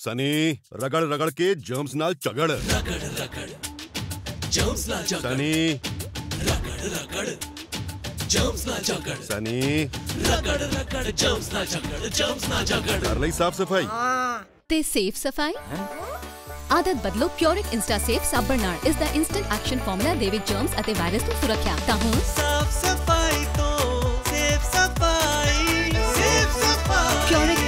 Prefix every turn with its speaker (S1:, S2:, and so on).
S1: सनी रगड़ रगड़ के जर्म्स नाल चगड़। रगड़
S2: रगड़ जर्म्स नाल
S1: चगड़। सनी। रगड़
S2: रगड़ जर्म्स ना चगड़।
S1: सनी।
S2: रगड़ रगड़ जर्म्स ना चगड़ जर्म्स ना चगड़।
S1: कर लई साफ़ सफ़ाई।
S3: ते सेफ़ सफ़ाई? ਆਦਤ ਬਦਲੋ ਪਿਓਰਿਕ ਇੰਸਟਾ ਸੇਫ ਸਾਬਣ ਨਾਲ ਇਸ ਦਾ ਇਨਸਟੈਂਟ ਐਕਸ਼ਨ ਫਾਰਮੂਲਾ ਦੇ ਵਿੱਚ ਜਰਮਸ ਅਤੇ ਵਾਇਰਸ ਤੋਂ ਸੁਰੱਖਿਆ ਤਾਂ ਹੁਣ
S4: ਸਾਫ ਸਫਾਈ ਤੋਂ ਸੇਫ ਸਫਾਈ ਸੇਫ ਸਫਾਈ ਪਿਓਰਿਕ